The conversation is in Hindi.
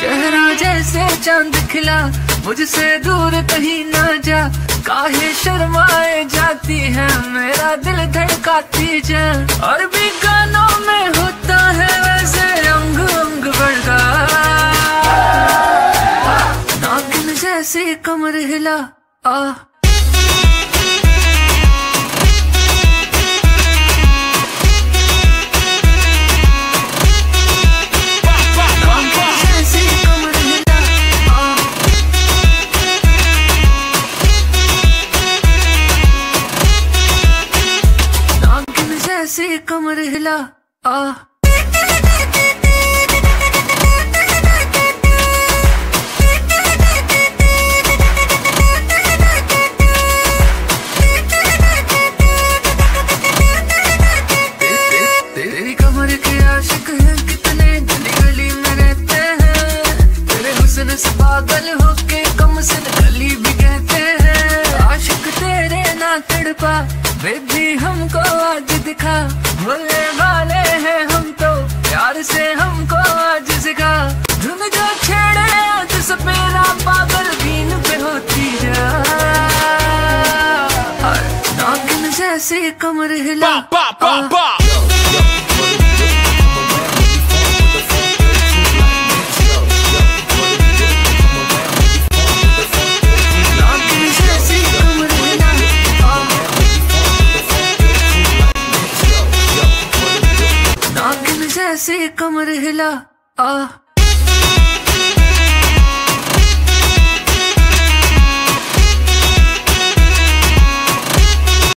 चेहरा जैसे चाँद खिला, मुझसे दूर कहीं ना जा। काहे शर्माए जाती है, मेरा दिल धड़काती जा और भी गानों में होता है वैसे अंग अंग बढ़ता नागिन जैसे कमर हिला, आ। रहते हैं। तेरे हुस्न से पागल होके कम से गली भी कहते हैं। आशिक तेरे ना तड़पा बेबी हमको आज दिखा भोले वाले हैं हम तो प्यार से हमको आज सिखा। धुन जो छेड़े आज सपेरा पागल बीन पे होती जा नागिन जैसे कमर हिला पा पा पा नागिन जैसे कमर हिला। आ।